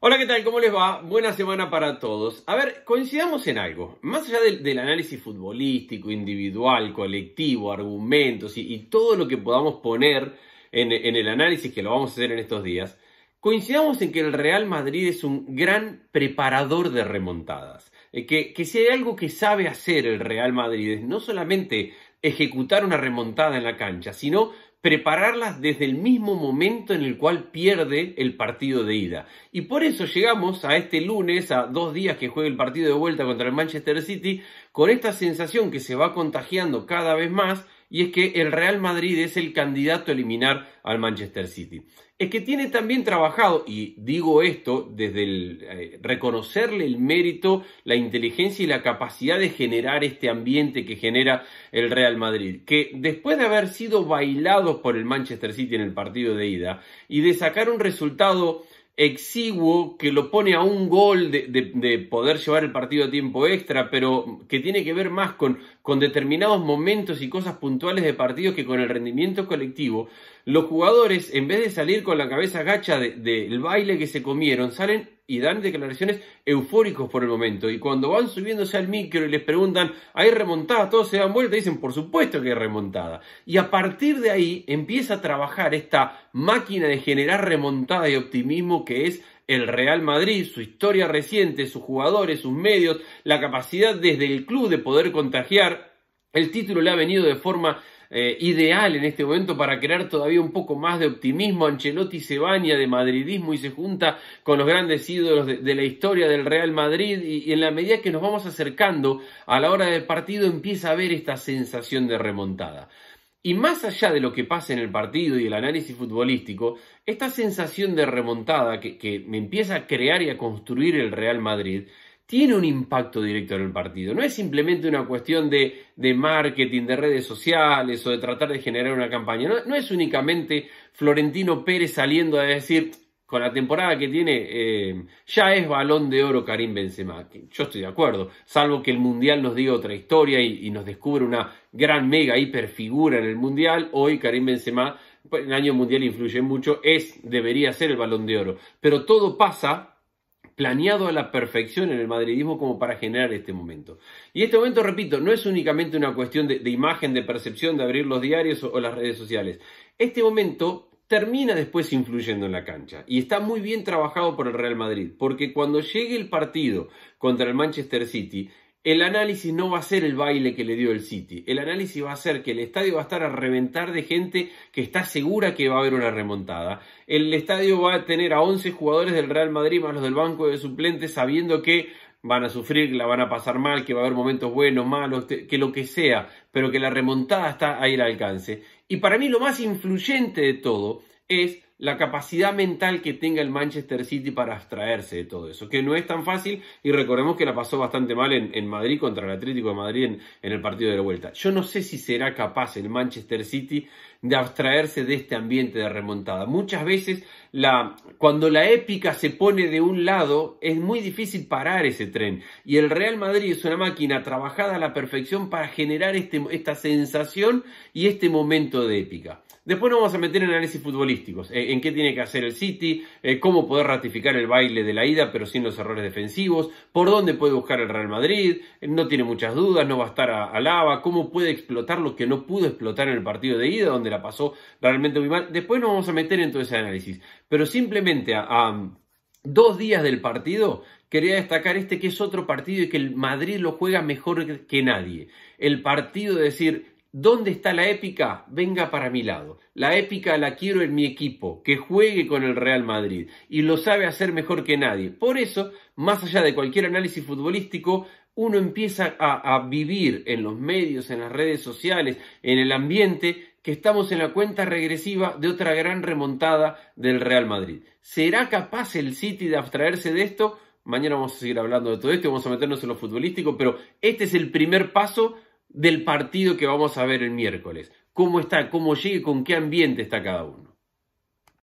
Hola, ¿qué tal? ¿Cómo les va? Buena semana para todos. A ver, coincidamos en algo. Más allá del, análisis futbolístico, individual, colectivo, argumentos y, todo lo que podamos poner en, en, el análisis que lo vamos a hacer en estos días, coincidamos en que el Real Madrid es un gran preparador de remontadas. Eh, que, que si hay algo que sabe hacer el Real Madrid es no solamente ejecutar una remontada en la cancha, sino prepararlas desde el mismo momento en el cual pierde el partido de ida. Y por eso llegamos a este lunes, a dos días que juega el partido de vuelta contra el Manchester City, con esta sensación que se va contagiando cada vez más y es que el Real Madrid es el candidato a eliminar al Manchester City. Es que tiene también trabajado, y digo esto desde el eh, reconocerle el mérito, la inteligencia y la capacidad de generar este ambiente que genera el Real Madrid, que después de haber sido bailados por el Manchester City en el partido de ida y de sacar un resultado exiguo que lo pone a un gol de, de, de, poder llevar el partido a tiempo extra, pero que tiene que ver más con, determinados momentos y cosas puntuales de partidos que con el rendimiento colectivo, los jugadores, en vez de salir con la cabeza gacha del de, baile que se comieron, salen y dan declaraciones eufóricos por el momento. Y cuando van subiéndose al micro y les preguntan, ¿hay remontada? Todos se dan vuelta dicen, por supuesto que hay remontada. Y a partir de ahí empieza a trabajar esta máquina de generar remontada y optimismo que es el Real Madrid, su historia reciente, sus jugadores, sus medios, la capacidad desde el club de poder contagiar. El título le ha venido de forma eh, ideal en este momento para crear todavía un poco más de optimismo. Ancelotti se baña de madridismo y se junta con los grandes ídolos de, la historia del Real Madrid y, y, en la medida que nos vamos acercando a la hora del partido empieza a haber esta sensación de remontada. Y más allá de lo que pasa en el partido y el análisis futbolístico, esta sensación de remontada que, que me empieza a crear y a construir el Real Madrid tiene un impacto directo en el partido. No es simplemente una cuestión de, de, marketing, de redes sociales o de tratar de generar una campaña. No, no, es únicamente Florentino Pérez saliendo a decir, con la temporada que tiene, eh, ya es balón de oro Karim Benzema. Yo estoy de acuerdo, salvo que el Mundial nos diga otra historia y, nos descubre una gran mega hiperfigura en el Mundial. Hoy Karim Benzema, el año Mundial influye mucho, es, debería ser el balón de oro. Pero todo pasa planeado a la perfección en el madridismo como para generar este momento. Y este momento, repito, no es únicamente una cuestión de, imagen, de percepción, de abrir los diarios o las redes sociales. Este momento termina después influyendo en la cancha. Y está muy bien trabajado por el Real Madrid, porque cuando llegue el partido contra el Manchester City, el análisis no va a ser el baile que le dio el City. El análisis va a ser que el estadio va a estar a reventar de gente que está segura que va a haber una remontada. El estadio va a tener a 11 jugadores del Real Madrid más los del banco de suplentes sabiendo que van a sufrir, la van a pasar mal, que va a haber momentos buenos, malos, que lo que sea, pero que la remontada está ahí al alcance. Y para mí lo más influyente de todo es la capacidad mental que tenga el Manchester City para abstraerse de todo eso, que no es tan fácil y recordemos que la pasó bastante mal en, en Madrid contra el Atlético de Madrid en, el partido de la vuelta. Yo no sé si será capaz el Manchester City de abstraerse de este ambiente de remontada. Muchas veces la, cuando la épica se pone de un lado es muy difícil parar ese tren y el Real Madrid es una máquina trabajada a la perfección para generar este, esta sensación y este momento de épica. Después nos vamos a meter en análisis futbolísticos, eh, en qué tiene que hacer el City, eh, cómo poder ratificar el baile de la ida pero sin los errores defensivos, por dónde puede buscar el Real Madrid, no tiene muchas dudas, no va a estar a, a lava, cómo puede explotar lo que no pudo explotar en el partido de ida, donde la pasó realmente muy mal. Después nos vamos a meter en todo ese análisis, pero simplemente a, a dos días del partido quería destacar este que es otro partido y que el Madrid lo juega mejor que nadie. El partido de decir, ¿Dónde está la épica? Venga para mi lado. La épica la quiero en mi equipo, que juegue con el Real Madrid y lo sabe hacer mejor que nadie. Por eso, más allá de cualquier análisis futbolístico, uno empieza a, vivir en los medios, en las redes sociales, en el ambiente, que estamos en la cuenta regresiva de otra gran remontada del Real Madrid. ¿Será capaz el City de abstraerse de esto? Mañana vamos a seguir hablando de todo esto, vamos a meternos en lo futbolístico, pero este es el primer paso del partido que vamos a ver el miércoles. ¿Cómo está? ¿Cómo llegue? ¿Con qué ambiente está cada uno?